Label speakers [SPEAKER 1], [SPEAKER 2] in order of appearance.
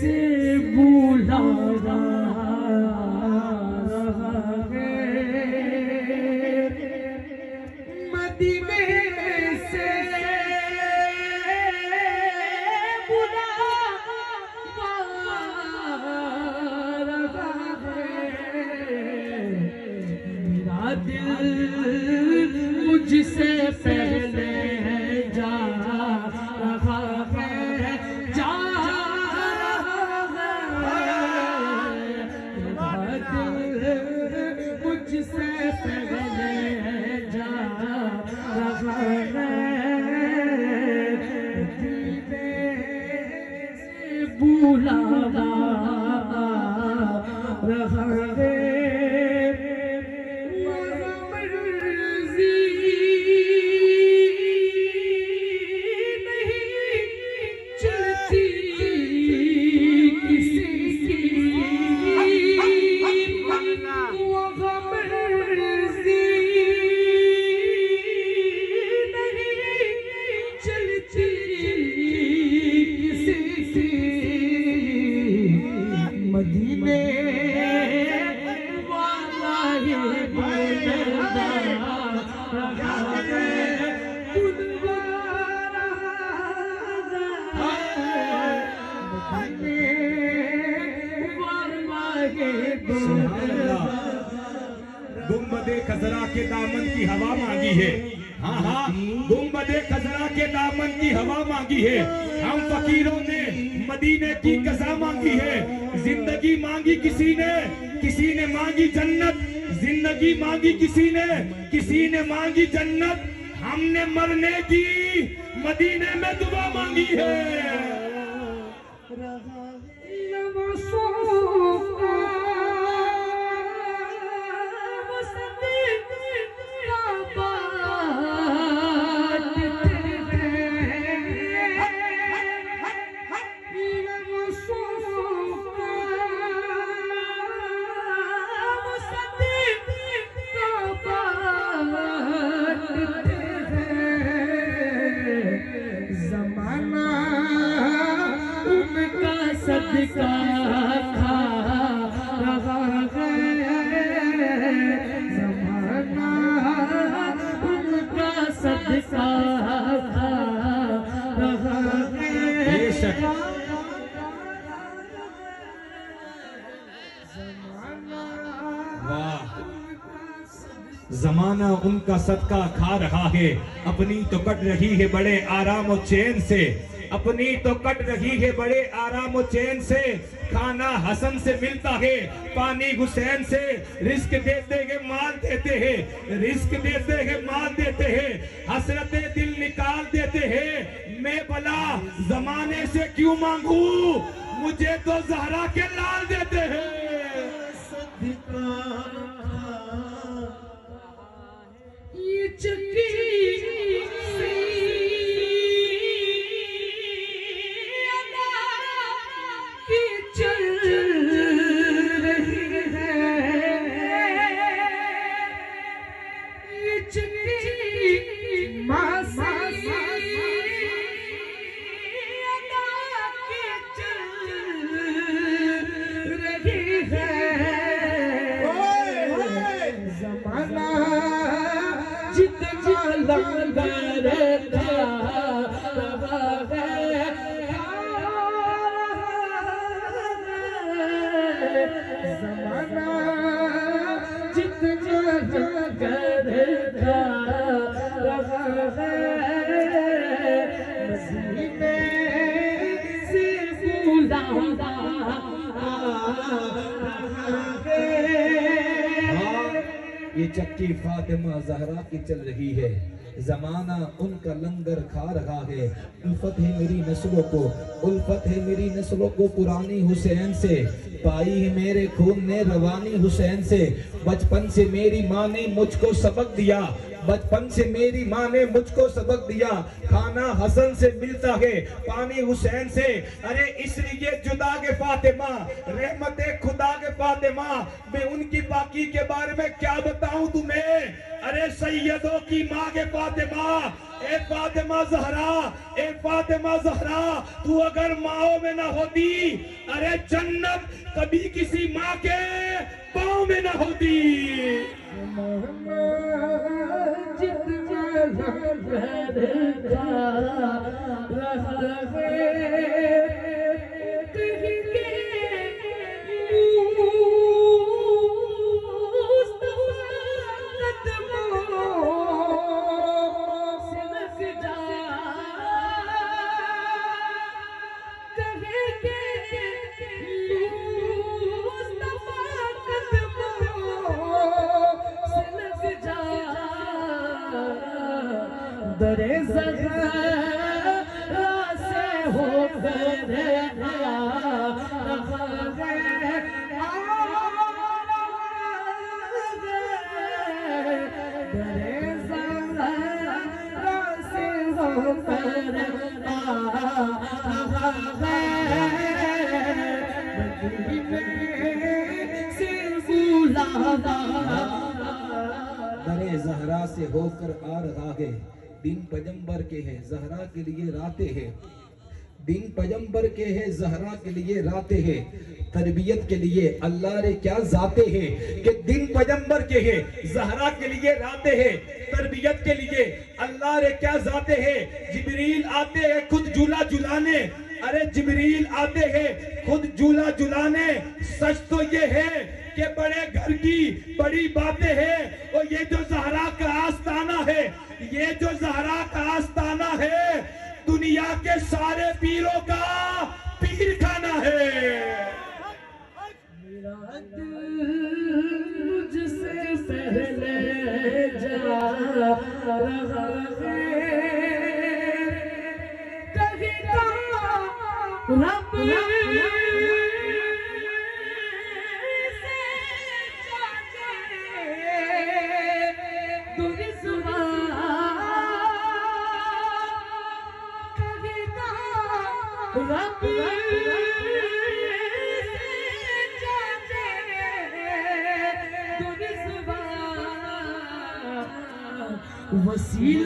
[SPEAKER 1] سے بولا سے پہلے ہے جا رہا ہے۔ جا رہا ہے دل مجھ سے پہلے ہے جا رہا ہے۔ سے بولا
[SPEAKER 2] گنبد خزرہ کے دامن کی ہوا مانگی ہے۔ ہاں ہاں۔ کے دامن کی ہوا مانگی ہے۔ ہم فقیروں نے مدینے کی قضا مانگی ہے۔ زندگی مانگی کسی نے کسی نے مانگی جنت۔ زندگی مانگی کسی نے کسی نے مانگی جنت۔ ہم نے مرنے کی مدینے میں دعا مانگی ہے۔
[SPEAKER 1] زمانہ ان کا صدقہ کھا رہا ہے،
[SPEAKER 2] اپنی تو کٹ رہی ہے بڑے آرام و چین سے۔ اپنی تو کٹ رہی ہے بڑے آرام و چین سے۔ کھانا حسن سے ملتا ہے، پانی حسین سے۔ رزق دیتے ہیں، مال دیتے ہیں۔ رزق دیتے ہیں، مال دیتے ہیں۔ حسرت دل نکال دیتے ہیں۔ میں بلا زمانے سے کیوں مانگوں؟ مجھے تو زہرا کے لال دیتے ہیں۔
[SPEAKER 1] زمانہ جتنا لندر تھا رہا ہے زمانہ جتنا لندر تھا رہا
[SPEAKER 2] یہ چکی فاطمہ زہرا کی چل رہی ہے۔ زمانہ ان کا لنگر کھا رہا ہے۔ الفت ہے میری نسلوں کو، الفت ہے میری نسلوں کو پرانی حسین سے۔ پائی ہے میرے خون نے روانی حسین سے۔ بچپن سے میری ماں نے مجھ کو سبق دیا۔ بچپن سے میری ماں نے مجھ کو سبق دیا۔ کھانا حسن سے ملتا ہے، پانی حسین سے۔ ارے، اس لیے جدا کے فاطمہ، رحمت خدا کے فاطمہ، میں ان کی باقی کے بارے میں کیا بتاؤں تمہیں؟ ارے سیدوں کی ماں کے فاطمہ، اے فاطمہ زہرا، اے فاطمہ زہرا، تو اگر ماں میں نہ ہوتی، ارے جنت کبھی کسی ماں کے پاؤں میں نہ ہوتی۔
[SPEAKER 1] جتنا لنگر در زہرا سے ہو کر رہا زہرا سے ہو کر آ رہا ہے۔
[SPEAKER 3] دن پیغمبر کے ہے، زہرا کے لیے راتے ہیں۔ دن پیغمبر کے ہے، زہرا کے لیے راتے ہیں۔ تربیت کے لیے اللہ نے کیا ذاتے ہیں کہ دن پیغمبر کے ہے زہرا کے لیے راتے ہیں۔ تربیت کے لیے اللہ نے کیا ذاتے ہیں؟ جبریل آتے ہیں خود جھولا جھلانے ارے جبریل آتے ہیں خود جھولا جھلانے سچ تو یہ ہے کہ بڑے گھر کی بڑی باتیں ہیں اور یہ جو زہرا کا آستانہ ہے یہ جو زہرا کا آستانہ ہے دنیا کے سارے پیروں کا پیر کھانا ہے۔
[SPEAKER 1] Voici